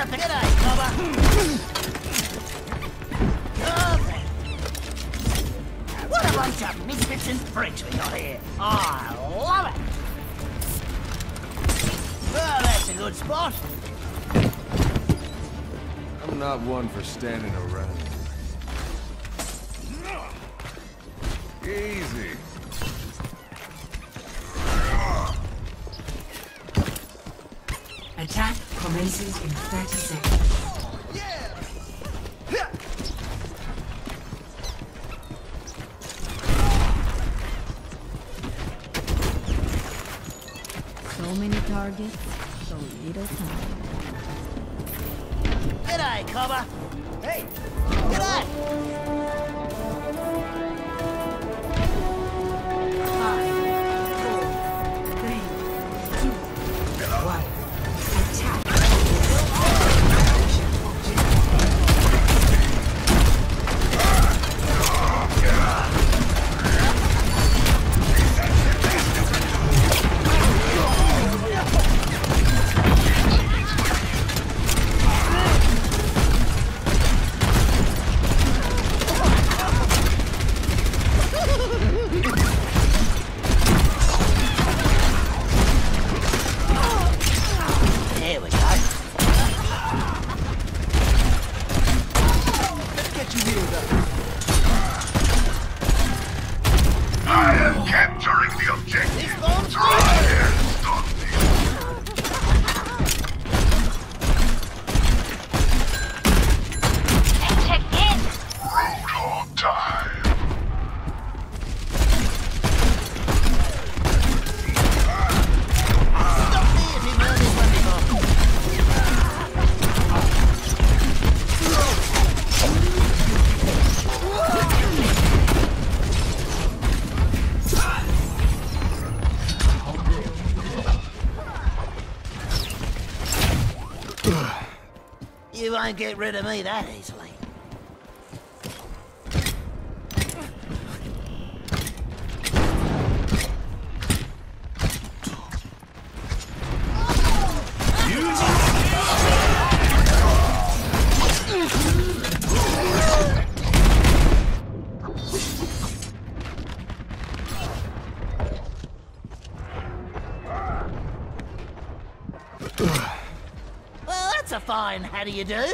What a bunch of misfits and freaks we got here. I love it. Well, that's a good spot. I'm not one for standing around. Easy. In 30 seconds. So many targets, so little time. G'day, cover. Hey. You won't get rid of me that easily. That's a fine how do you do?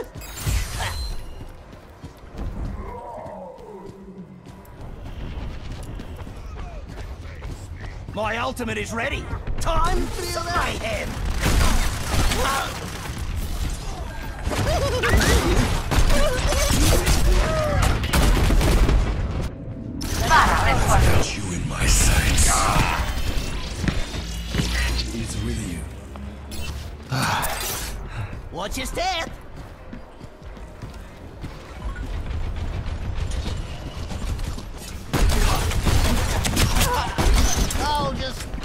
My ultimate is ready. Time for the mayhem. Watch your step. Oh, just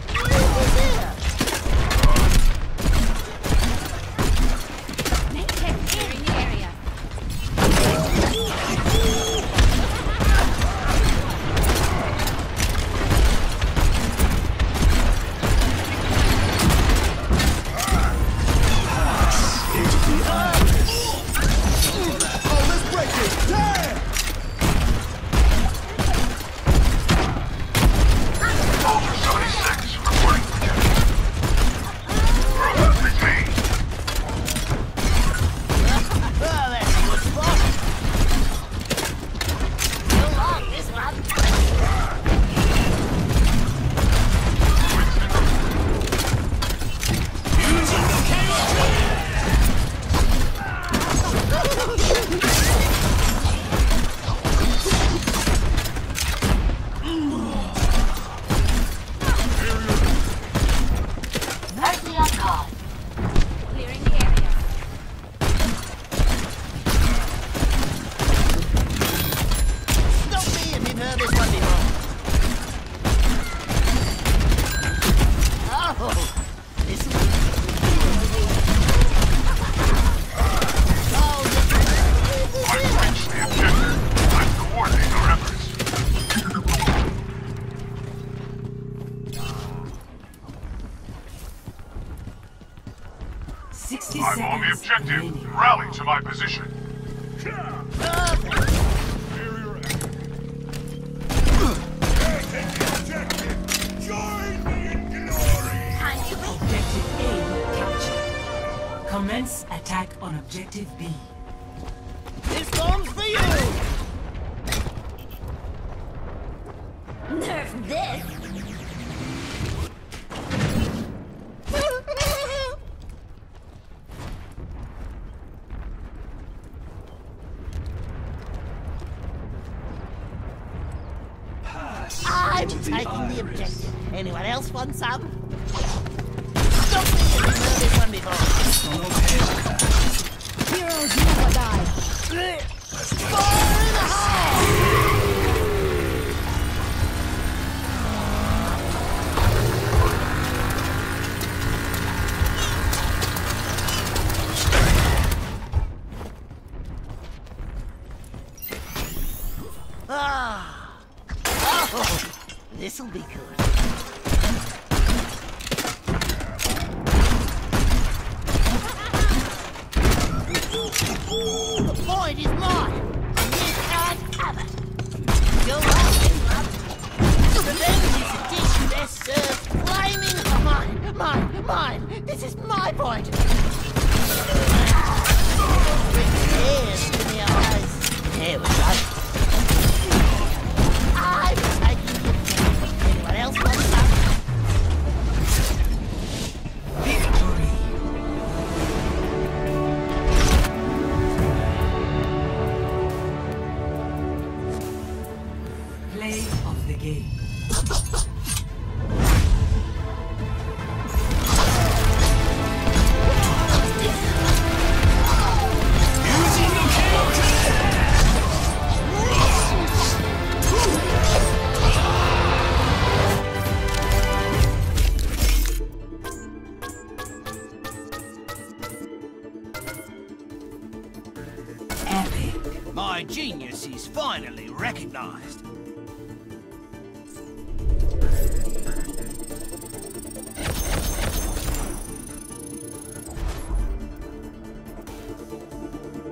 60 I'm on the objective. Rally to my position. Commence attack on objective B. This bomb's for you! Nerf this! I'm taking the objective. Anyone else want some? Stop me if you've this one before. Heroes never die. Fire in the hole! Ah. Oh, this'll be good. The point is mine. Play of the game. My genius is finally recognized.